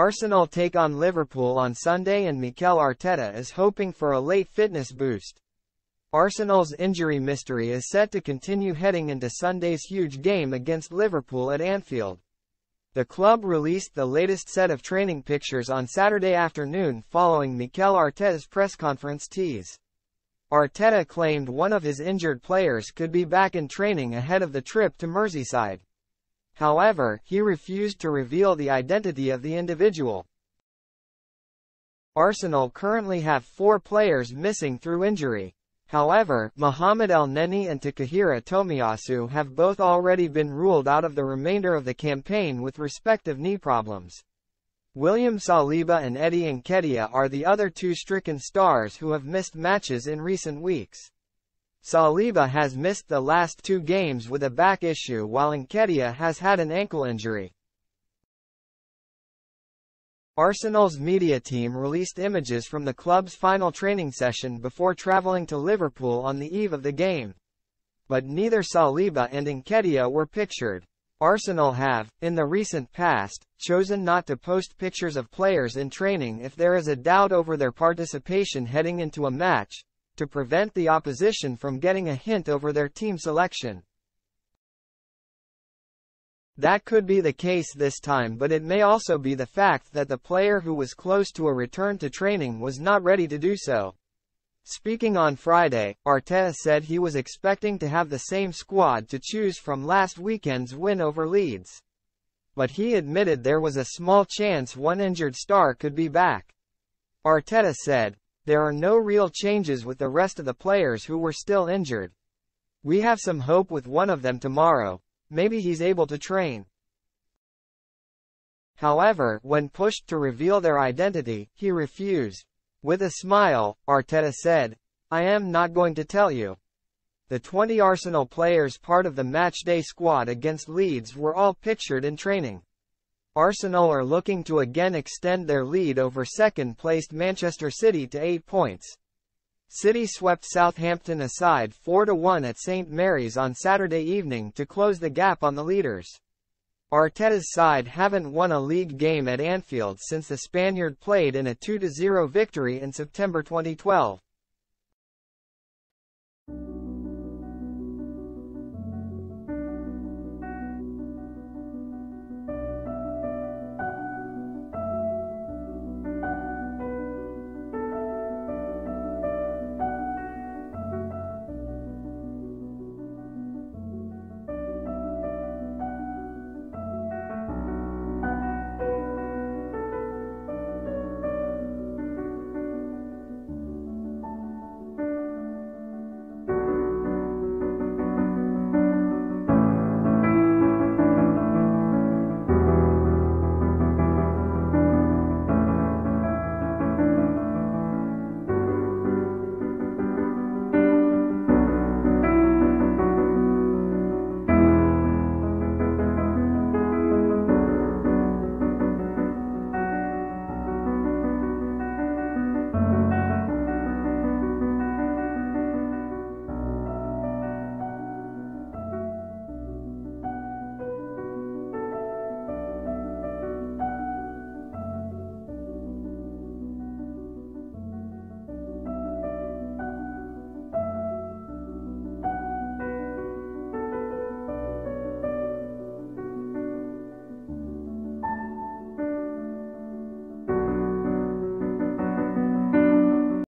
Arsenal take on Liverpool on Sunday and Mikel Arteta is hoping for a late fitness boost. Arsenal's injury mystery is set to continue heading into Sunday's huge game against Liverpool at Anfield. The club released the latest set of training pictures on Saturday afternoon following Mikel Arteta's press conference tease. Arteta claimed one of his injured players could be back in training ahead of the trip to Merseyside. However, he refused to reveal the identity of the individual. Arsenal currently have four players missing through injury. However, Mohamed Elneny and Takehiro Tomiyasu have both already been ruled out of the remainder of the campaign with respective knee problems. William Saliba and Eddie Nketiah are the other two stricken stars who have missed matches in recent weeks. Saliba has missed the last two games with a back issue while Nketiah has had an ankle injury. Arsenal's media team released images from the club's final training session before travelling to Liverpool on the eve of the game. But neither Saliba and Nketiah were pictured. Arsenal have, in the recent past, chosen not to post pictures of players in training if there is a doubt over their participation heading into a match, to prevent the opposition from getting a hint over their team selection. That could be the case this time but it may also be the fact that the player who was close to a return to training was not ready to do so. Speaking on Friday, Arteta said he was expecting to have the same squad to choose from last weekend's win over Leeds. But he admitted there was a small chance one injured star could be back. Arteta said, there are no real changes with the rest of the players who were still injured. We have some hope with one of them tomorrow, maybe he's able to train. However, when pushed to reveal their identity, he refused. With a smile, Arteta said, I am not going to tell you. The 20 Arsenal players part of the matchday squad against Leeds were all pictured in training. Arsenal are looking to again extend their lead over second-placed Manchester City to 8 points. City swept Southampton aside 4-1 at St Mary's on Saturday evening to close the gap on the leaders. Arteta's side haven't won a league game at Anfield since the Spaniard played in a 2-0 victory in September 2012.